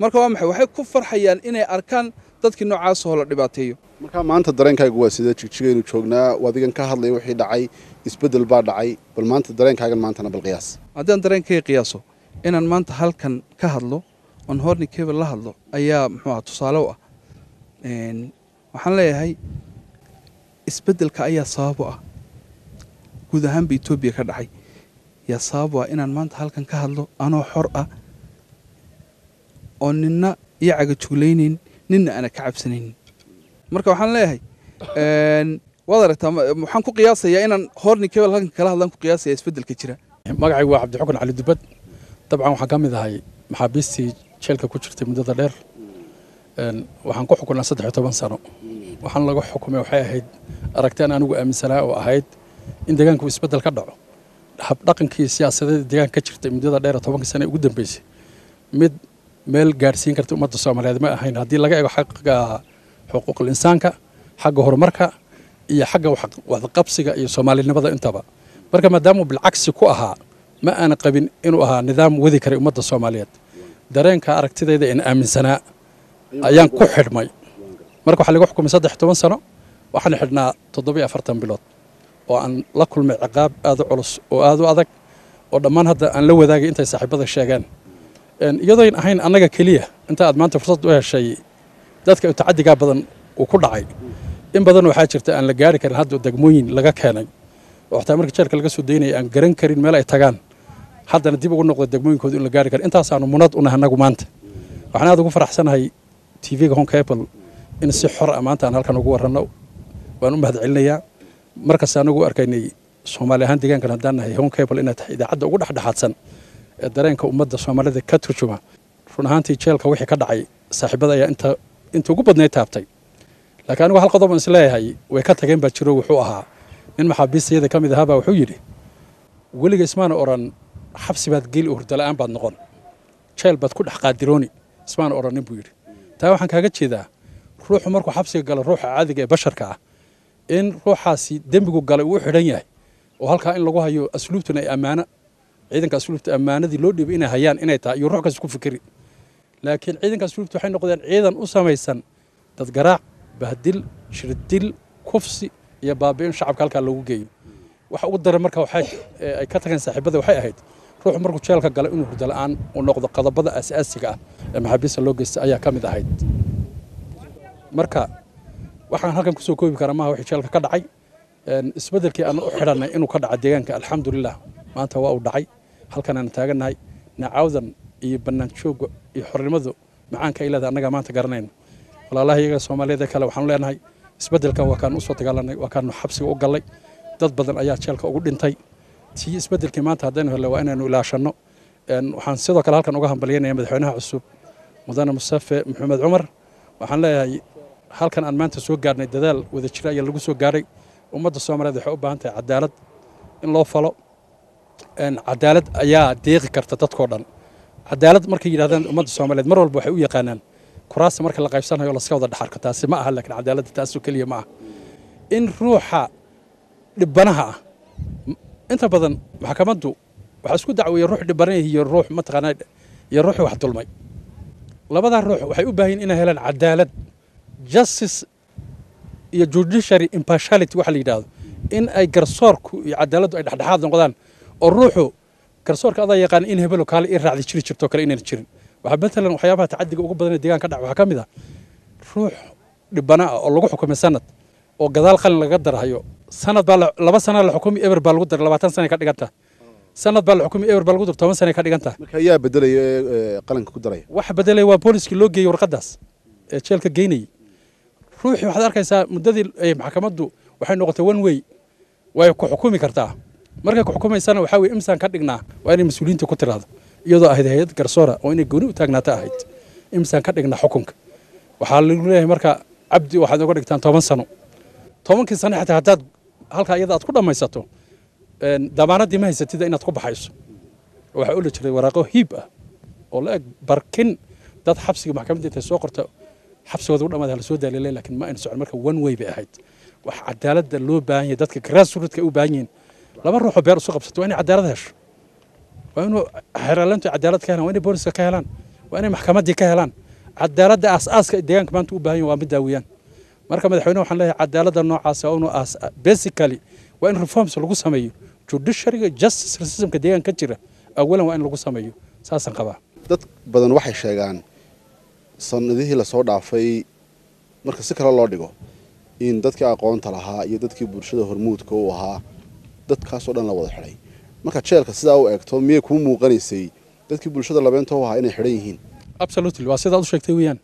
Marka waa maxay? Waxay ku farxayaan inay arkaan dadkii noocaasoo la dhibaateeyo. Marka maanta dareenkaagu waa sidee jigjigaynu joognaa adigan ka hadlaya wixii dhacay isbeddel baa dhacay bal maanta dareenkaagan maantana bal qiyaas. Haddaan dareenkayga qiyaaso inaan maanta halkan ka hadlo oon horni kebel la hadlo ayaa muxuu aha tusaale u ah. Waxaan leeyahay isbeddelka ayaa sabab u ah. Guud ahaanba etoobiya ka dhacay. Yaa sabab u ah inaan maanta halkan ka hadlo anoo xor ah oo ninna iyo cagajuglaynayn ninna aana ka cabsanaynin. Marka waxaan leeyahay waad aragtaa waxaan ku qiyaasayaa inaan horni kebel halkan kala hadlaan ku qiyaasaya isbeddelka jira. Magacaygu waa cabdixukun cali dubad. Dabcan waxaan ka mid ahay maxaabiistii jeelka ku jirtay muddada dheer. Waxaan ku xukunaa saddex iyo toban sano. Waxaan laga xukumay waxay ahayd aragti aan anigu aaminsanaa oo ahayd in deegaanku isbeddel ka dhaco. Habdhaqankii siyaasadeed deegaanka ka jirtay muddada dheer tobanka sane ugu dambeysay mid meel gaadhsiin karta ummadda soomaaliyeed ma ahayn. Haddii laga eego xagga xuquuqul xagga horumarka iyo xagga wadaqabsiga iyo soomaalinimada intaba marka maadaamuu bilcagsi ku ahaa ma aana qabin inuu ahaa nidaam wadi karay ummadda soomaaliyeed. Dareenka aragtidayda in aaminsanaa ayaan ku xidhmay. Marka waxaa laga xukumay saddex toban sano waxaan xidhnaa toddobiyo afartan bilood oo aan la kulmay ciqaab aad u culus oo aad u adag oo dhammaan hadda aan la wadaagay intay saaxiibada sheegeen iyadoyn ahayn annaga keliya inta aad maanta fursad u heshay dadka tacadigaa badan uu ku dhacay. In badan waxaa jirta aan la gaari karin hadda degmooyin laga keenay. Oo xataa markii jeerka laga soo daynaya aan garan karin meel ay tagaan. Haddana dib ugu noqdo degmooyinkooda in la gaari karo intaasaanu munad u nahay annagu maanta. Waxaan aad ugu faraxsanahay tv-ga honka in si xor ah maanta aan halkan ugu warranno waan u mahad celinayaa markasta anagu arkaynay soomaali ahaan deegaankan haddaan nahay honka apple inay tahay idaacadda ugu dhexdhexaadsan ee dareenka ummadda soomaalida ka turjuma. Run ahaantii jeelka wixii ka dhacay saaxiibada ayaa inta inta ugu badnayd taabtay. Laakiin anigu hal qodob aan is leeyahay way ka tageen baa jiro wuxuu ahaa nin maxaabiistayada ka mid ahaabaa wuxuu yidhi weliga ismaana odhan xabsi baad geli hurdala-aan baad noqon. Jeel baad ku dhex qaadirooni ismaana odhanin buu yidhi. Taa waxaan kaaga jeedaa ruuxu markuu xabsiga galo ruuxa caadiga ee basharka ah in ruuxaasi dembigu galay uu xidhan yahay oo halkaa in lagu hayo asluubtuna ay ammaano ciidanka asluubta ammaanadii loo dhiibay inay hayaan inay tahay iyo ruux kas ku fikiri. Laakiin ciidanka asluubta waxay noqdeen ciidan u samaysan dad garaac bahdil shirdil kufsi iyo baabi'in shacabka halkaa loogu geeyo. Waxa ugu daran marka waxay ay ka tageen saaxiibada waxay ahayd ruuxu markuu jeelka galo inuu hurdo la'aan uu noqdo qodobada asaasiga ah ee maxaabiista loo geysta ayaa ka mid ahayd. Marka waxaan halkan ku soo koobi karaa maaha wixii jeelka ka dhacay. Isbeddelkii aan u xidhannay inuu ka dhaca deegaanka alxamdulilah maanta waa uu dhacay. Halkan aan taagannahay nacaawdan iyo bannaan iyo xornimadu macaanka leedahay annagaa maanta garanayno walaalaha soomaaliyeed ee kale waxaanu leenahay isbeddelkan waa kaanu u soo dagaalanay waa kaanu xabsiga u gallay dad badan ayaa jeelka ugu dhintay. Tii isbeddelkii maanta haddaynu helle waa inaynu ilaashanno. Waxaan sidoo kale halkan uga hambalyanaya madaxweynaha cusub mudane mustafe maxamed cumar. Waxaan leeyahay halkan aan maanta soo gaarnay dadaal wada jira ayaa lagu soo gaaray. Ummadda soomaaliyeed waxay u baahan tahay cadaalad in loo falo. Cadaalad ayaa deeqi karta dadkoo dhan. Cadaalad markay yidhahdaan ummadda soomaaliyeed mar walba waxay u yaqaanaan kuraasta marka la qaybsanayo laska wada dhaxarko taasi ma aha laakiin cadaaladda taasoo keliya ma aha. In ruuxa dhibanaha ah inta badan maxkamaddu waxaa isku dacweeya ruux dhibana iyo ruux mataqaanaa iyo ruuxii wax dulmay. Labadaa ruux waxay u baahan inay helaan cadaalad justice iyo judiciary impartiality waxa la yidhaahdo in ay garsoorku iyo cadaaladdu ay dhexdhexaad noqdaan oo ruuxu garsoorka adaa yaqaan in hebelo kaale i raacdi jiri jirto kale inaan jirin. Waxaa matalan waxyaabaha tacadiga ugu badan ee deegaanka dhac waxaa ka mid ah ruux dhibana ah oo lagu xukumay sanad oo gadaal qalin laga darhayo sanad baa la- laba sana la xukumi eber baa lagu dar labaatan sana ka dhigan tahay sanad baa la xukumi eber baa lagu dar toban sana ka dhigan tahay marka ayaa bedelaya ee, qalinka ku daraya waxa bedelay waa booliskii loo geeyey warqadaas ee jeelka geynayay ruuxii waxaad arkaysaa muddadii maxkamaddu waxay noqotay one way way ku xukumi kartaa. Markay ku xukumaysana waxaa weye imsaan ka dhignaa waa inay mas'uuliyiinta ku tiraahdo iyadoo ahayd hay'ad garsoora oo inay gooni u taagnaata ahayd. Imsaan ka dhignaa xukunka. Waxaa lagu leeyahay marka cabdi waxaad uga dhigtaan toban sano. Tobankii sano xitaa haddaad halkaa iyada aad ku dhammaysato damaanaddii ma haysatida inaad ku baxayso. Waxaa ula jiray waraaqo hiib ah oo la eg barkin dad xabsiga maxkamadda intay soo qorta xabsigooda u dhamaada la soo daalilay laakiin ma ayna socon. Marka one way bay ahayd. Wax cadaaladda loo baahan yahay dadka grassrootka ay u baahan yihiin. Laba ruuxoo beer isu qabsato waa inay cadaalad hesho. Waa inuu xeeraalantu cadaalad ka helaan waa inay booliska ka helaan waa inay maxkamaddii ka helaan. Cadaaladda aas-aaska deegaanka maanta u baahan yihiin waa middaa weeyaan marka madaxweyne waxaan leeyahay cadaaladda noocaas waa inuu aas basically waa in reforms lagu sameeyo. Judiciaryga justice systemka deegaanka ka jira awalan waa in lagu sameeyo. Saasaan qabaa. Dad badan waxay sheegaan sanadihii la soo dhaafay marka si kale loo dhigo in dadkii aqoonta lahaa iyo dadkii bulshada hormuudka u ahaa dadkaasoo dhan la wada xidhay. Marka jeelka sidaa u eegto miyay kuu muuqanaysay dadkii bulshada labeenta u ahaa inay xidhan yihiin. Absolutely waa sidaad u sheegtay weeyaan.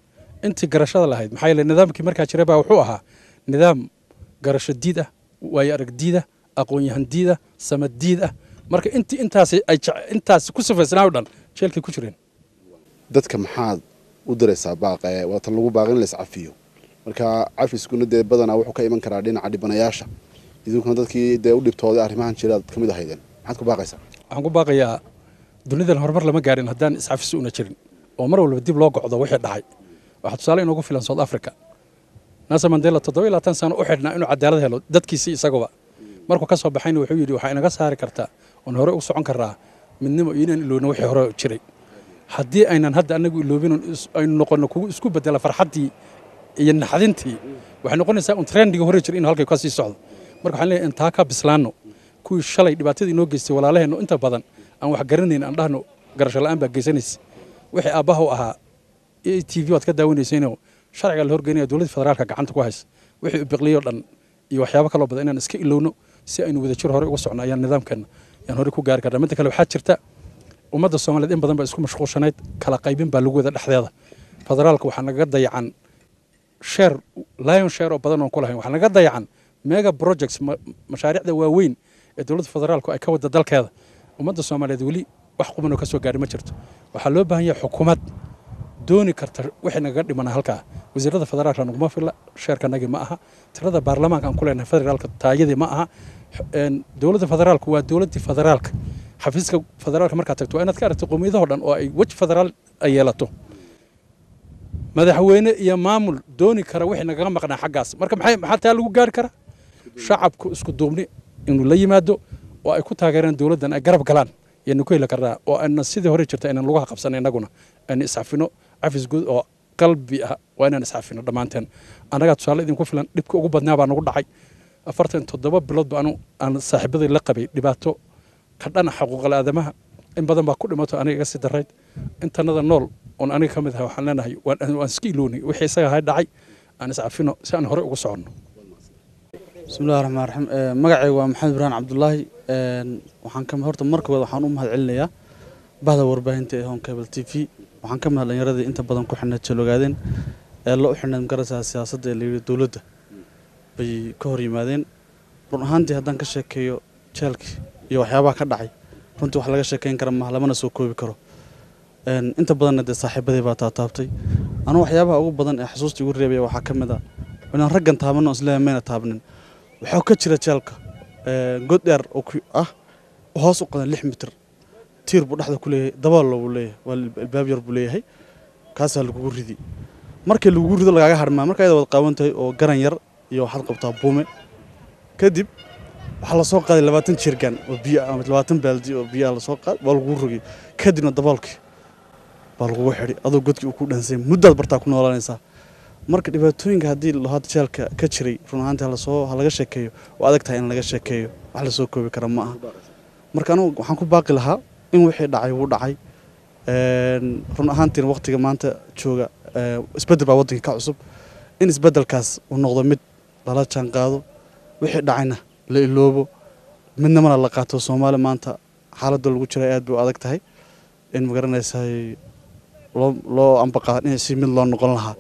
Intii garashada lahayd maxaa yeele nidaamkii markaa jiray baa wuxuu ahaa nidaam garasho diid ah waayo arag diid ah aqoon-yahan diid ah samad diid ah marka intii intaasi ay intaasi ku sifaysnaa o dhan jeelkay ku jireen. Dadka maxaad u diraysaa baaqe waa tan lagu baaqin in la iscafiyo. Marka cafiskuna dee badanaa wuxuu ka iman karaa dhinaca dhibanayaasha. Idinkuna dadkii dee u dhibtooday arrimahan jiraad ka ahaydeen. Maxaad ku baaqaysaa? Waxaan ku baaqayaa dunidan horumar lama gaarin haddaan iscafis una jirin. Oo mar walba dib loo gocdo wixii dhacay. Waxaa tusaale inoogu filan south africa. Nelson mandela toddoba iyo sano u xidhnaa inuu cadaalad helo dadkiisii isaguba. Markuu ka soo baxayna wuxuu yidhi waxaa inaga saari kartaa oon hore u socon karaa midnimo iyo inaan iloobno wixii hore jiray haddii aynan hadda anagu iloobin aynu noqono kugu isku bedela farxaddii iyo naxdintii waxay noqonaysaa un trendiga hore jira inuu halkay ka socdo. Marka waxaan leeyahay intaa ka bislaano kuwii shalay dhibaatadii inoo geystay walaalaheenno inta badan aan wax garanayn aan dhahno garasho la'aan baa geysanaysa. Wixii aabbaha u ahaa e t v waad ka daawanaysayno sharciga la horgeynaya dowladda federaalka gacanta ku haysa. Wixii ubiqliyoo dhan iyo waxyaabo kaloo badan inaan iska ilowno si aynu wadajir hore uga socno ayaan nidaamkeenna. Ayaan hore ku gaari karnaa. Midda kale waxaa jirta ummadda soomaaliyeed in badan baa isku mashquulshanayd kala qaybin baa lagu wada dhexdeeda. Federaalka waxaa nagaga dayacan sheer lion share oo badan oon ku lahayn. Waxaa nagaga dayacan mega projects ma- mashaariicda waaweyn ee dowladda federaalku ay ka wada dalkeeda. Ummadda soomaaliyeed weli wax quban oo ka soo gaari ma jirto. Waxaa loo baahan yahay xukuumad dooni karta wixii nagaga dhimana halkaa. Wasiirada federaalka naguma filla sheerkanagii ma aha. Tirada baarlamaanka aan ku leenahay federaalka taayadii ma aha. Dowladda federaalku waa dowladdii federaalka xafiiska federaalka markaad tagto waa inaad ka aragto qowmiyadahoo dhan oo ay weji federaal ay yeelato. Madaxweyne iyo maamul dooni kara wixii nagaga maqnaa xaggaas. Marka maxaa taa lagu gaari karaa shacabku isku duubni inuu la yimaado oo ay ku taageeraan dowladdan ay garab galaan yaanu ku heli karnaa oo ayna sidii hore jirta aynan lugaha qabsan innaguna aynu iscafino cafis guud oo qalbi ah waa inaan iscafino dhammaanteen. Annagaa tusaale idinku filan dhibka ugu badnaa baa nagu dhacay. Afartan toddoba bilood ba anu aan saaxiibaday la qabay dhibaato ka dhana xaquuqal aadamaha in badan baa ku dhimato aniga iga darayd intanada nool oon aniga ka mid ahay waxaan leenahay waan iska iloonay wixii isaga ahay dhacay aan iscafino si aan hore ugu soconno. Bismillahi raxmaan raxiim Ee, magacayga waa maxamed ibraan cabdulaahi Een, waxaan horta marka hore waxaan u mahad bahda warbaahinta ee home cable t v. Waxaan ka mahad dhallinyaradii inta badan ku xidhnayd jalogaadeen ee u xidhnayd magaraysaa siyaasadda ee layidhi dowladda. Bay ka hor yimaadeen. Run ahaantii haddaan ka sheekeeyo jeelkii iyo waxyaabaha ka dhacay. Runtii wax laga sheekeyn kara maaha lamana soo koobi karo. Inta badanna dee saaxiibadii baa taataabtay anu waxyaabaha ugu badan ee xusuusta igu reebaya waxaa ka mid ah inaan raggan taabanno is leeyahay mayna taabanin waxaa ka jira jeelka ee, god dheer ah hoos u qadan lix mitir. Tiir buu dhexda ku leeyahay dabool buu leeyahay waa albaab yar buu leeyahay. Kaasaa lagugu ridi. Markii lagugu rido lagaaga harmaa marka ayada wad qaawan tahay oo garan yar iyo waxaad qabtaa buume. Kadib waxaa la soo qaaday labaatan jirgan oo biyo ah ama labaatan baaldi oo biyo ah la soo qaaday waa lagugu rogay. Kadibna daboolkii baa lagugu xidhi adoo godkii uu ku muddaad bartaa ku noolanaysaa marka dhibaatooyinka haddii hadda jeelka ka jiray run ahaantii halasoo ha sheekeeyo waa adag tahay in laga sheekeeyo. Wax la soo koobi kara ma aha. Marka anugu waxaan ku baaqi lahaa in wixii dhacay wuu dhacay. Run ahaantiina waqtiga maanta jooga isbeddel baa waddanka ka cusub. In isbeddelkaas uu noqdo mid lala jaan qaado wixii dhacayna la iloobo. Midnamana la qaato soomaali maanta xaaladda lagu jira aad bay adag tahay. In magaranaysaay loo loo ambaqaa in si mid loo noqon lahaa.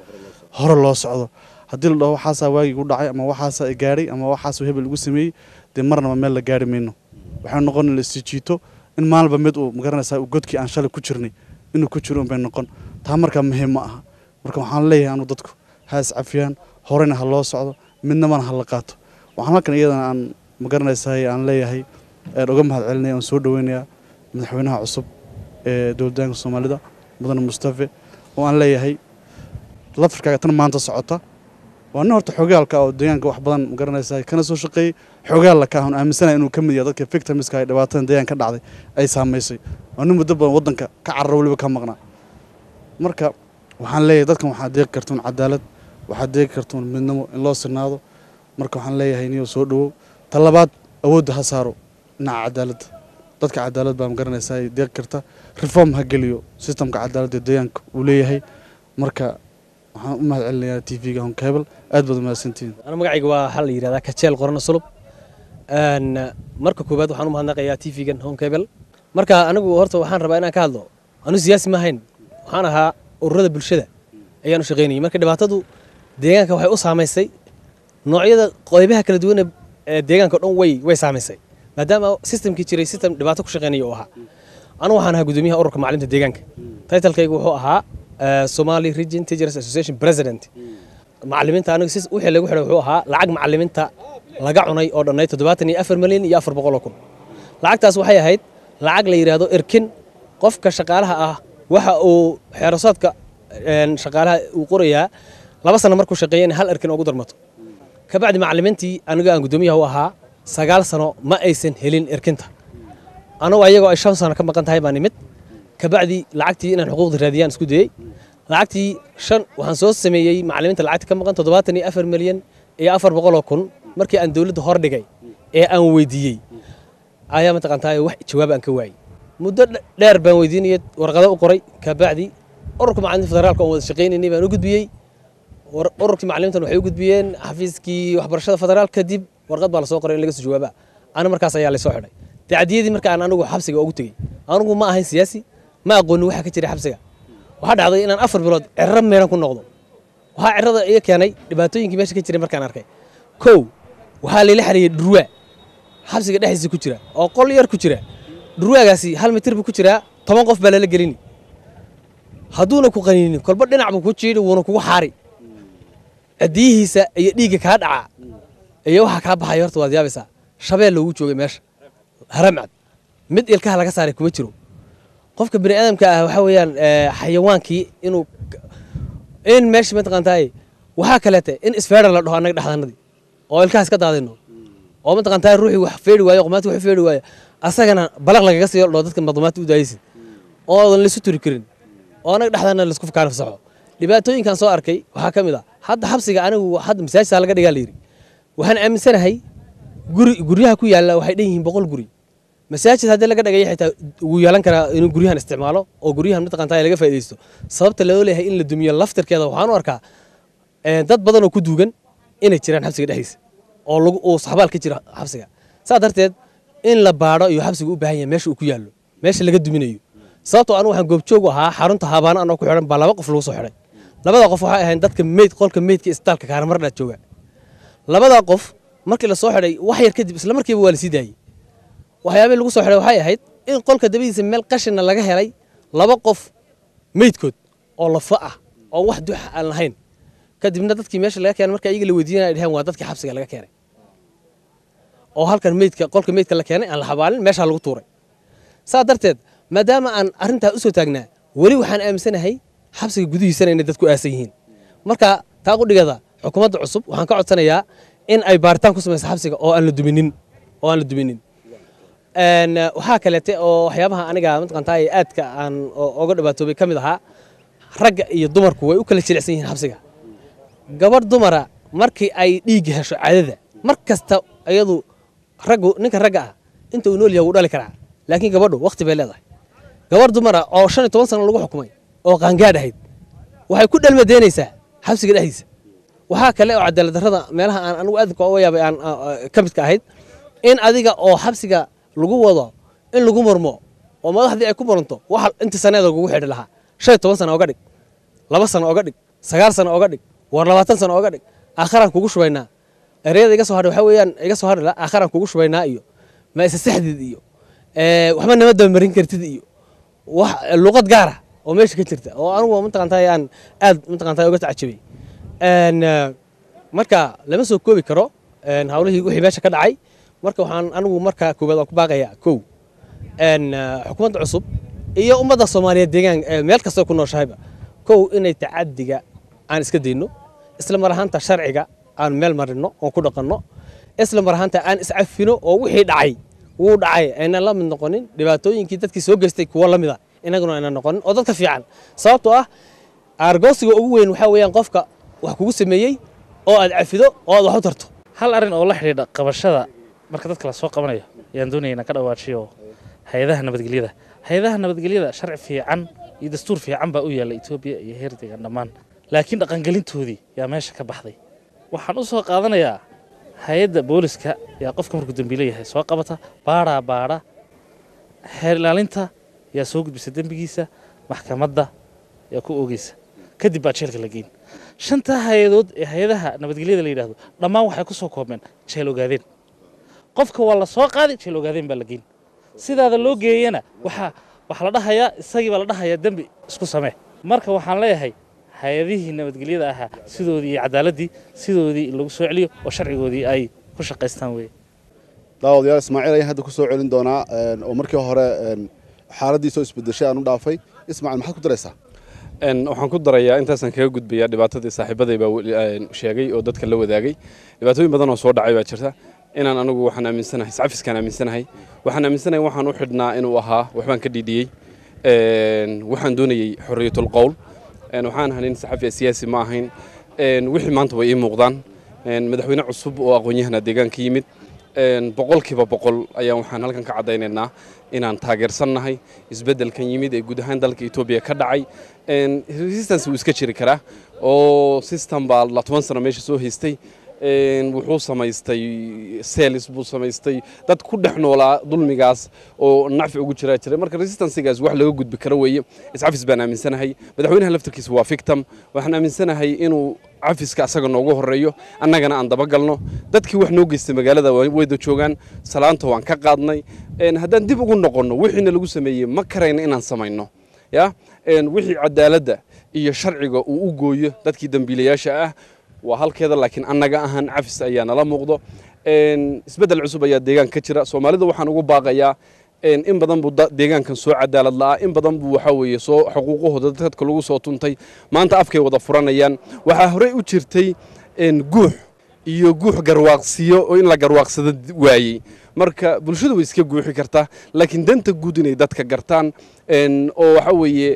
Hore loo socdo. Haddii la dhaho waxaasaa waagii gu dhacay ama waxaasaa gaadhay ama waxaasuu hebel igu sameeyey dee marnaba meel la gaari mayno. Waxay noqon in la isii jiito. In maalinba mid uu ma garanaysaa godkii aan shalay ku jirnay inuu ku jiro unbay noqon. Taa markaa muhiim ma aha. Marka waxaan leeyahay anu dadku ha iscafiyaan horena ha loo socdo. Midnamana ha la qaato waxaan halkan iyadana aan ma garanaysaa aan leeyahay aan uga mahad celinaya aan soo dhaweynayaa madaxweynaha cusub ee dowladdaanka soomaalida mudane mustafe oo aan leeyahay lafirkaaga tan maanta socota. Waa nin horta xogaalka oo deegaanka wax badan ma garanaysaa kana soo shaqeeyey xogaal ka ahun aaminsanahay inuu ka mid yahay dadka victimska ay dhibaatada deegaanka ka dhacday ay saamaysay. Waa nin muddo badan waddanka ka carara weliba ka maqnaa. Marka waxaan leeyahay dadkan waxaad deeqi kartuun cadaalad waxaad deeqi kartuun midnimo in loo sinaado marka waxaan leeyahay niyo soo dhowow ta labaad awoodda ha saaro. Dhinaca cadaaladda dadka cadaalad baa ma garanaysaa ay deeqi karta. Reform ha geliyo. Sistamka cadaaladda deegaanka uu leeyahay. Marka waxaan u mahad celinayaa t v-ga honkebel aad baad umahadsantihiin ana magacayga waa waxaa la yidhahdaa kajeel qorano sulub. Marka koowaad waxaan u mahadnaqayaa t v-gan honkebel marka anigu horta waxaan rabaa inaan ka hadlo. Anu siyaasi ma waxaan ahaa ururada bulshada. Ayaan u shaqaynayay marka dhibaatadu deegaanka waxay u saamaysay noocyada qaybaha kala duwan ee deegaanka dhan way way saamaysay. Maadaama systemkii jiray system dhibaato ku shaqaynaya uu ahaa. Anu waxaan ahaa gudoomiyaha ururka macalimiinta deegaanka. Titlekaygu wuxuu ahaa eh, Somali Region Teachers Association President. Macalimiinta aniga sis wixii lagu xidhay wuxuu ahaa lacag macalimiinta laga cunay oo dhannay toddobaatan iyo afar milyan iyo afar boqol oo kun. Lacagtaas waxay ahayd lacag la yidhaahdo erkin qofka shaqaalaha ah waxa uu xeerasoodka een, shaqaalaha uu qorayaa laba sano markuu shaqeeya in hal erkin ugu darmato kabacdi macalimiintii aniga aan guddoomiyaha u ahaa sagaal sano ma aysan helin erkinta anagu ayagoo ay shan sano ka maqan tahay baan nimid. Kabacdi lacagtii inaan xuquuqda raadiyaan isku dayey lacagtii shan waxaan soo sameeyey macalimiinta lacagta ka maqan toddobaatan iyo afar milyan iyo afar boqol oo kun markii aan dowladda hor dhigay ee aan weydiiyey. Ayaa mataqaantaa wax jawaab aan ka waayey muddo dhe- dheer baan weydiinayay warqado u qoray kabacdi ururka macalimiinta federaalka oo wada shaqaynaynay baan u gudbiyey ururkii macalimiintan waxay u gudbiyeen xafiiskii waxbarashada federaal kadib warqad baa la soo qoray in laga soo jawaaba ana markaas ayaa la soo xidhay. Tacdiyadii marka aan anigu xabsiga ugu tegey anigu ma ahayn siyaasi ma aqoonin waxa ka jira xabsiga. Waxaa dhacday inaan afar bilood cirro meeran ku noqdo. Waxaa cirrada iga keenay dhibaatooyinkii meesha ka jiray markaan arkay. Kow waxaa layla xareeyey dhurwaa xabsiga dhexdiisa ku jira oo qol yar ku jira. Dhurwaagaasi hal mitir ku jiraa toban qof baa lala gelini. Hadduuna ku qaniinin kolba dhinac buu ku jiidhi wuuna kugu xaari cidiyihiisa iyo dhiigga kaa dhaca iyo waxa kaa baxaya horta waad yaabaysaa. Shabeel loogu joogay meesha haramcad. Mid ilkaha laga saaray kuma jiro. Qofka bini aadamka ah waxa weeyaan eh, xayawaankii inuu in meesha mataqaantaay waxaa kaleete in isfeedha la dhaho annaga dhexdanadii oo ilkaha iska daadino oo mataqaantaay ruuxii wax feedhi waayo qomaati wax feedhi waayo asagana balaq lagaga siiyo dhaho dadka madumaati u daayaysid oodan laisu turi karin. Oo annaga dhexdana la isku kaanafsaxo dhibaatooyinkan soo arkay waxaa ka mid ah hadda xabsiga anigu hadda masaajidsaa laga dhigaa la yidhi waxaan aaminsanahay guri guryaha ku yaalla waxay dhan boqol guri. Masaajid haddii laga dhagaya xitaa wuu yeelan karaa inuu guryahan isticmaalo oo guryahan mataqaantaa laga faa'iidaysto. Sababta loo leeyahay in la dumiyo laftirkeeda waxaan arkaa eh, dad badan oo ku duugan inay jiraan xabsiga dhexdiisa oo uu saxbaal ka jira xabsiga. Saa darteed in la baadho iyo xabsiga u baahan yahay meesha uu ku yaallo meesha laga duminayo. Sababtoo anigu waxaan goobjoog u ahaa xarunta habaano anoo ku xidhan baa laba qof lagu soo xidhay labada qof waxay ahayn dadka meyd qolka meydka isbitaalka kaaramarnaa jooga labada qof markii la soo xidhay wax yar kadib isla markiiba waa la sii daayey waxyaabihii lagu soo xidhay waxay ahayd in qolka dabadiisa meel qashina laga helay laba qof meydkood oo lafa ah oo wax duxa aan lahayn. Kadibna dadkii meesha laga keenay marka iyaga la weydiinaya ay dhaheen waa dadkii xabsiga laga keenay. Oo halkan meydka qolka meydka la keenay aan la xabaalin meeshaa lagu tuuray. Saa darteed maadaama aan arrintaa u soo taagnaa weli waxaan aaminsanahay xabsiga gudihiisana inay dadku aasan yihiin. Marka taa qudhigada xukuumadda cusub waxaan ka codsanayaa in ay baaritaan ku samayso xabsiga oo aan la duminin oo aan la duminin. Waxaa kaleete oo waxyaabaha aniga mataqaantaa aadka aan oga dhibaatoobay ka mid ahaa ragga iyo dumarku way u kala jilicsan yihiin xabsiga. Gabadh dumara markii ay dhiigga hesho caadada mar kasta iyadu raggu ninka ragga ah inta uu nool yahay wuu dhali karaa laakiin gabadhu waqti bay leedahay. Gabar dumara oo shan iyo toban sano lagu xukumay oo qaangaadh ahayd. Waxay ku dhalmadeynaysaa xabsiga dhexdiisa. Waxaa kale oo cadaalad darrada meelaha aan anigu aadka uga yaabay aan ka midka ahayd in adiga oo xabsiga lagu wado in lagu murmo oo madaxdii ay ku muranto waxa intii saneeda lagugu xidhi lahaa. Shan toban sano oga dhig laba sano oga dhig sagaal sano oga dhig war labaatan sano oga dhig. Aakharaan kugu shubaynaa. Ereyada iga soo hadhay waxaa weeyaan iga soo hadhi lahaa aakharaan kugu shubaynaa iyo ma isa saxdid iyo waxba nama dabamarin kartid iyo wax luqad gaara oo meesha ka jirta oo anigu mataqaantaa aan aad mataqaantaa uga tacajabay marka lama soo koobi karo hawlihii wixii meesha ka dhacay marka waxaan anigu marka koowaad waan ku baaqayaa kow. Xukuumadda cusub iyo ummadda soomaaliyeed deegaan meel kastoo ku nooshahayba kow inay tacadiga aan iska dayno isla mar ahaanta sharciga aan meel marino oon ku dhaqanno isla mar ahaanta aan iscafino oo wixii dhacay wuu dhacay aynan la mid noqonin dhibaatooyinkii dadkii soo geystay kuwo la mid a inaguna aynan noqonin oo dadka fiican. Sababtoo ah aargoosiga ugu weyn waxaa weeyaan qofka wax kugu sameeyey oo aad cafido oo aad wax tarto. Hal arrin oo la xidhiidha qabashada marka dadka la soo qabanayo ayaan doonaya inaan ka dhawaajiyo hay'adaha nabadgelyada. Hay'adaha nabadgelyada sharci fiican iyo dastuur fiican baa u yaalla etoobiya iyo heer deegaan dhammaan. Laakiin dhaqangelintoodii yaa meesha ka baxday. Waxaan u soo qaadanayaa hay'adda booliska yaa qofka markuu dembiile yahay soo qabata baadhaa baadha xeer ilaalinta yaa soo gudbisa dembigiisa maxkamadda yaa ku oogeysa kadib baa jeelka la geyn. Shantaa hay'adood ee hay'adaha nabadgelyada la yidhaahdo dhammaan waxay ku soo koobmeen jeel ogaadeen. Qofka waa la soo qaaday jeel ogaadeen baa la geyn. Sidaada loo geeyana waxaa waxaa la dhahayaa isagii baa la dhahayaa dembi isku samee. Marka waxaan leeyahay hay'adihii nabadgelyada ahaa sidoodii iyo cadaaladii sidoodii lagu soo celiyo oo sharcigoodii ay ku shaqaystaan weye daawadayaal ismaaciil ayaan hadda ku soo celin doonaa oo markii hore xaaladii soo isbedeshay aan u dhaafay. Ismaaciil maxaad ku daraysaa? Waxaan ku darayaa intaasaan kaga gudbayaa dhibaatadii saaxiibaday baa sheegay oo dadka la wadaagay. Dhibaatooyin badan oo soo dhacay baa jirta. Inaan anigu waxaan aaminsanahay iscafiskaan aaminsanahay. Waxaan aaminsanahay waxaan u xidhnaa inuu ahaa waxbaan ka dhiidhiyey waxaan doonayey xorriyatul qowl. Waxaan ahanin saxafi siyaasi ma ahayn. Wixii maanta way ii muuqdaan. Madaxweyne cusub oo aqoon-yahana deegaanka yimid boqolkiiba boqol ayaan waxaan halkan ka caddaynaynaa inaan taageersannahay isbeddelkan yimid ee guud ahaan dalka etoobiya ka dhacay. Resistance wuu iska jiri karaa oo system baa la toban sano meesha soo haystay wuxuu samaystay selis buu samaystay. Dad ku dhex noolaa dulmigaas oo nacfi ugu jiraa jiray marka resistancegaas wax laga gudbi karo weeye. Iscafis baan aaminsanahay. Madaxweynaha laftarkiisa waa victim. Waxaan aaminsanahay inuu cafiska asaga noogu horeeyo annagana aan dabagalno. Dadkii wax noo geystay magaalada wayda joogaan salaanta waan ka qaadnay. Haddaan dib ugu noqonno wixiina lagu sameeyey ma karayna inaan samayno. Ya? Wixii cadaaladda iyo sharciga uu u gooyo dadkii dambiilayaasha ah waa halkeeda laakiin annaga ahaan cafis ayaa nala muuqdo. Isbeddel cusub ayaa deegaanka ka jira. Soomaalida waxaan ugu baaqayaa in badan buu deegaankan soo cadaalad la'aa. In badan buu waxaa weeye soo xuquuqahooda dadka lagu soo tuntay maanta afkay wada furanayaan. Waxaa horey u jirtay guux iyo guux garwaaqsiyo oo in la garwaaqsado waayey. Marka bulshadu way iska guuxi kartaa laakiin danta guud inay dadka gartaan oo waxa weeye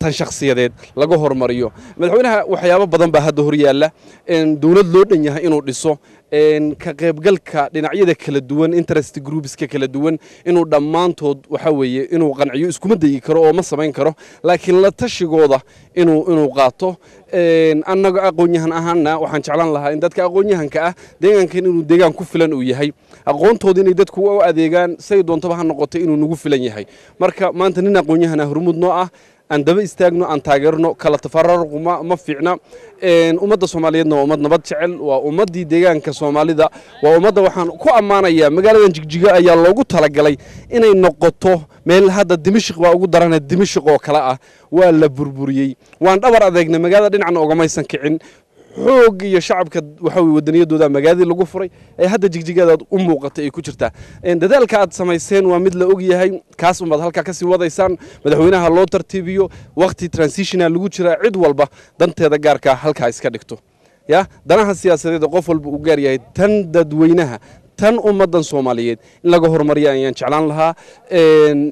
tan shakhsiyadeed laga hormariyo. Madaxweynaha waxyaabo badan baa hadda hor yaalla. Dowlad loo dhan yahay inuu dhiso ka qaybgalka dhinacyada kala duwan interest groupska kala duwan inuu dhammaantood waxa weeye inuu qanciyo iskuma dayi karo oo ma samayn karo. Laakiin la tashigooda inuu qaato. Annaga aqoon-yahan ahaanna waxaan jeclaan lahaa in dadka aqoon-yahanka ah deegaankan inuu deegaan ku filan uu yahay. Aqoontooda inay dadku u adeegaan say doontaba ha noqoto inuu nagu filan yahay. Marka maanta nin aqoon-yahana hormuud noo ah aan daba istaagno aan taageerno kala tafararqu ma fiicna. Ummadda soomaaliyeedna waa ummad nabad jecel waa ummaddii deegaanka soomaalida. Waa ummadda waxaan ku ammaanayaa magaaladan jigjiga ayaa loogu talagalay inay noqoto meel hadda dimashik baa ugu darana dimashik oo kale ah waa la burburiyey. Waan dhabar adeegnay magaalada dhinacna ogamaysan kicin xoog iyo shacabka waxa wadaniyadooda magaaladii lagu furay ee hadda jigjigaadaad u muuqatay ay ku jirtaa. Dadaalka aad samayseen waa mid la og yahay. Kaas unbaad halkaa ka sii wadaysaan. Madaxweynaha loo tartiibiyo waqti transitiona lagu jiraa cid walba danteeda gaarkaa halkaa iska dhigto. Ya danaha siyaasadeed qof walba uu gaar yahay tan dadweynaha tan ummaddan soomaaliyeed in laga horumariya ayaan jeclaan lahaa.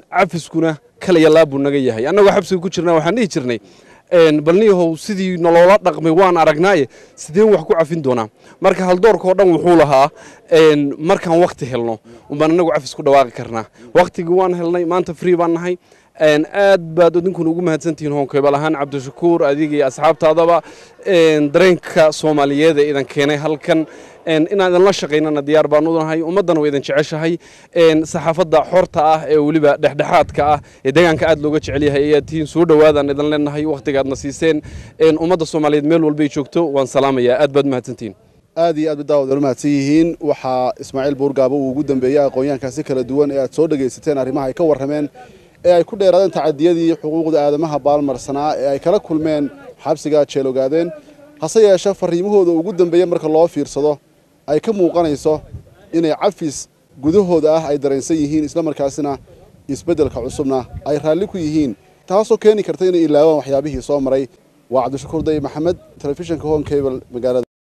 Cafiskuna laabuu naga yahay. Annagoo xabsiga ku jirna waxaan dhihi jirnay balniyahow sidii nolola dhaqmay waan aragnaaye sideen wax ku cafin doonaa. Marka haldoorkao dhan wuxuu lahaa markaan wakti helno umbaan anagu cafis ku dhawaaqi karnaa. Waktigii waan helnay maanta free baan nahay aad baad idinkuna ugu mahadsantihiin honkebal ahaan. Cabdishakuur adiga iyo asxaabtaadaba dareenka soomaaliyeed ee idan keenay halkan. Inaan idinla shaqaynana diyaar baan u nahay ummaddana waa idin jeceshahay. Saxaafadda xorta ah ee weliba dhexdhexaadka ah ee deegaanka aad looga jecel yahay ayaad tihiin soo dhowaadaan idin leenahay wakhtigaadna siiseen. Ummadda soomaaliyeed meel walbay joogto waan salaamayaa. Aad baad mahadsantihiin. Aad iyo aad ba daawad wala mahadsan yihiin waxaa ismaaciil buurgaabo uu ugu dambeeyey aqoonyahankaasi kala duwan ee aad soo dhegaysateen arrimaha ay ka warrameen ee ay ku dheeraadeen tacadiyadii xuquuqda aadamaha baalmarsanaa ee ay kala kulmeen xabsiga jeelogaadeen hase yeeshee farriimahooda ugu dambeeya marka loo fiirsado ay ka muuqanayso inay cafis gudahooda ah ay dareensan yihiin islamarkaasina isbeddelka cusubna ay raalli ku yihiin. Taasoo keeni karta inay ilaawaan waxyaabihii soo maray. Waa cabdishakuur day maxamed telefishinka home cable magaalada